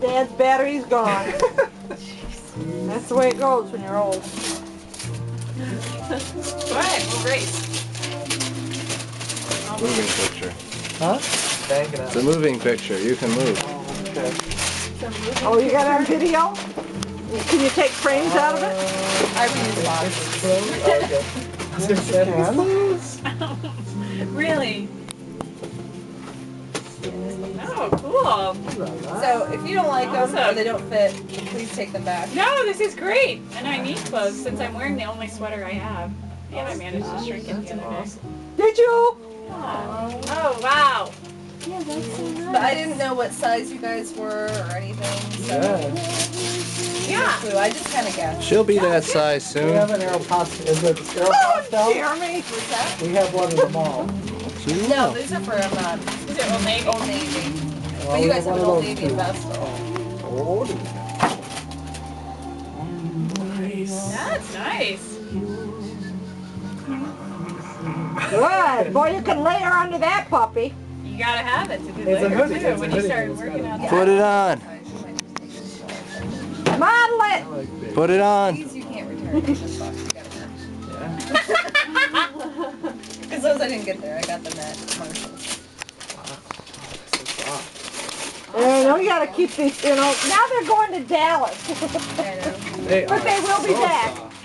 Dad's battery's gone. That's the way it goes when you're old. All right, ahead, we'll race. Moving picture. Huh? Bang it It's a moving picture. You can move. Okay. Oh, you got our video? Can you take frames out of it? I reuse boxes. Okay. Oh, cool. So if you don't like them or Awesome. they don't fit, please take them back. No, this is great. And I need clothes since I'm wearing the only sweater I have. And I managed to shrink it the other day. Did you? Oh, wow. Yeah, that's so nice. But I didn't know what size you guys were or anything, so Yeah. Yeah. clue. I just kind of guessed. She'll be that size soon. We soon. have an Aeropostale. Is it Oh, Aeropostale? Jeremy. What's that? We have one in the mall. No, these are for um, Is it Old Navy? Old Navy. Well, But you guys have an Old Navy too. vessel. Oh, That's nice. Good. Boy, you can lay her under that puppy. You gotta have it to do It's a later hoodie, too. it's a When you hoodie, start it's working out. Put it on. Model it. I like big. Put it on. These you can't return. These just box. You gotta Yeah. Because those I didn't get there. I got them at Marshalls. So soft. You know, you gotta keep these, you know, now they're going to Dallas. I know. They But are they will be so back. soft.